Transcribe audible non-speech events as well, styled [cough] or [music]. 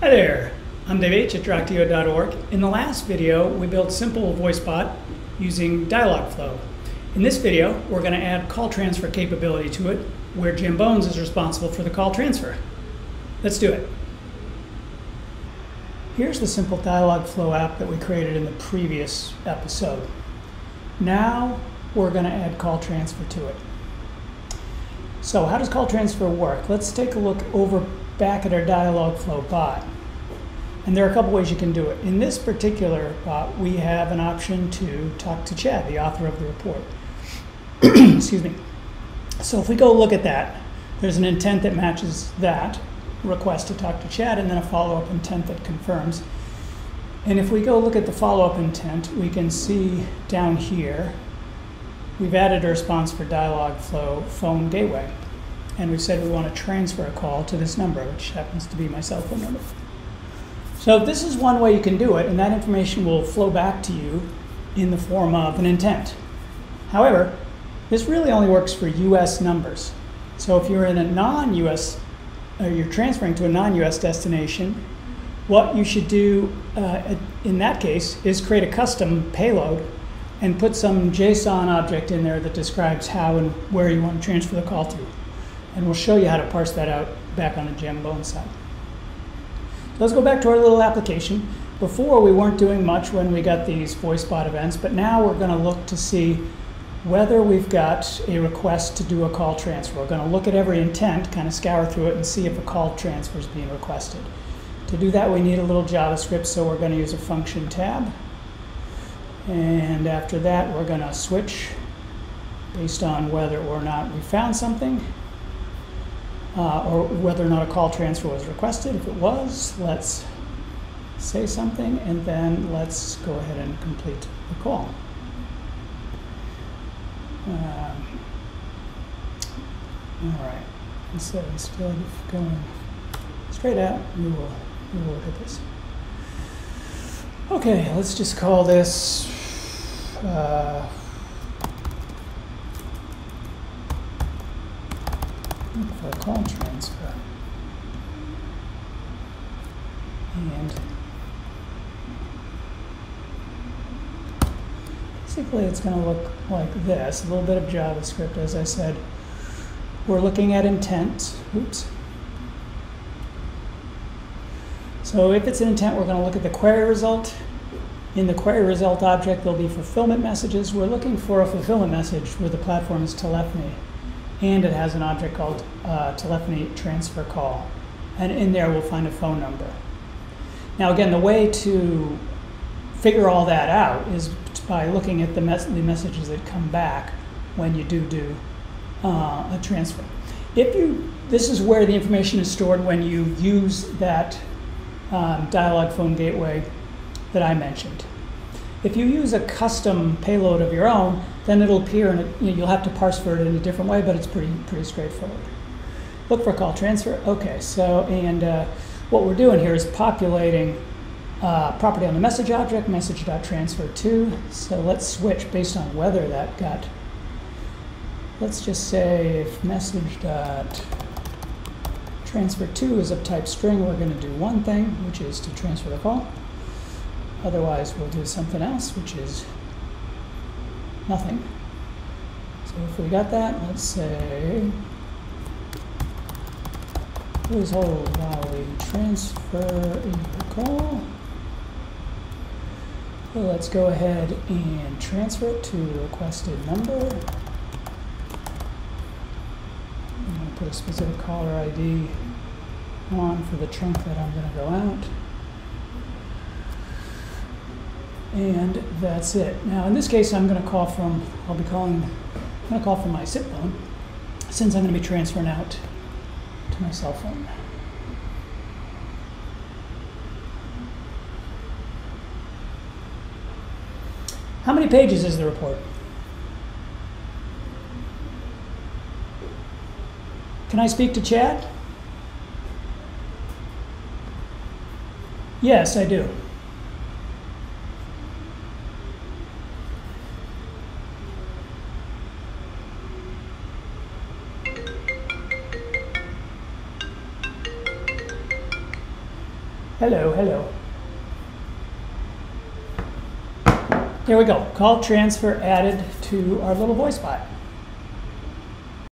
Hi there, I'm Dave H. at drachtio.org. In the last video, we built simple voice bot using Dialogflow. In this video, we're going to add call transfer capability to it, where jambonz is responsible for the call transfer. Let's do it. Here's the simple Dialogflow app that we created in the previous episode. Now, we're going to add call transfer to it. So how does call transfer work? Let's take a look over back at our Dialogflow bot. And there are a couple ways you can do it. In this particular bot, we have an option to talk to Chad, the author of the report. [clears throat] Excuse me. So if we go look at that, there's an intent that matches that request to talk to Chad, and then a follow-up intent that confirms. And if we go look at the follow-up intent, we can see down here, we've added a response for Dialogflow phone gateway. And we said we want to transfer a call to this number, which happens to be my cell phone number. So this is one way you can do it, and that information will flow back to you in the form of an intent. However, this really only works for US numbers. So if you're in a non-US, or you're transferring to a non-US destination, what you should do uh, in that case is create a custom payload and put some JSON object in there that describes how and where you want to transfer the call to. And we'll show you how to parse that out back on the jambonz side. Let's go back to our little application. Before, we weren't doing much when we got these voice bot events, but now we're going to look to see whether we've got a request to do a call transfer. We're going to look at every intent, kind of scour through it, and see if a call transfer is being requested. To do that, we need a little JavaScript, so we're going to use a function tab. And after that, we're going to switch based on whether or not we found something uh, or whether or not a call transfer was requested. If it was, let's say something, and then let's go ahead and complete the call. Um, all right, so instead of going straight out, we will, we will look at this. Okay, let's just call this uh, for a call transfer. And basically it's going to look like this, a little bit of JavaScript as I said. We're looking at intent. Oops. So if it's an intent, we're going to look at the query result. In the query result object, there'll be fulfillment messages. We're looking for a fulfillment message where the platform is telephony and it has an object called uh, telephony transfer call. And in there we'll find a phone number. Now again, the way to figure all that out is by looking at the, mes the messages that come back when you do do uh, a transfer. If you, this is where the information is stored when you use that um, phone gateway that I mentioned. If you use a custom payload of your own, then it'll appear and it, you will have to parse for it in a different way, but it's pretty, pretty straightforward. Look for call transfer. Okay, so, and uh, what we're doing here is populating uh, property on the message object, message.transfer to. So let's switch based on whether that got, let's just say if message.transfer to is of type string, we're going to do one thing, which is to transfer the call. Otherwise, we'll do something else, which is nothing. So if we got that, let's say, please hold while we transfer a call. So let's go ahead and transfer it to requested number. I'm going to put a specific caller ID on for the trunk that I'm going to go out. And that's it. Now in this case, I'm going to call from, I'll be calling, I'm going to call from my SIP phone since I'm going to be transferring out to my cell phone. How many pages is the report? Can I speak to Chad? Yes, I do. Hello, hello. Here we go. Call transfer added to our little voice bot.